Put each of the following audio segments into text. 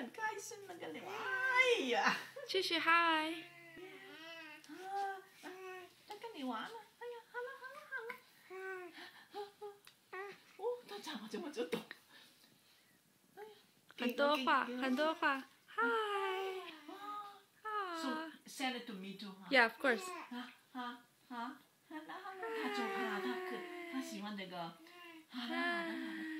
很开心那个你，哎呀，继续嗨。啊，他跟你玩了，哎呀，好了好了好了，哦，他讲话怎么就懂？哎呀，很多话，很多话。嗨。So send it to me too. Yeah, of course. 啊啊啊！好了好了，他就啊，他可他喜欢这个。好了好了好了。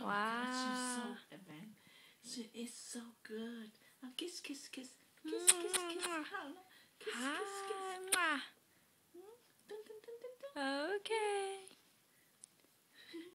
Oh my God, she's so advanced. She is so good. Now kiss, kiss, kiss, kiss, kiss, kiss. 好了，kiss, kiss.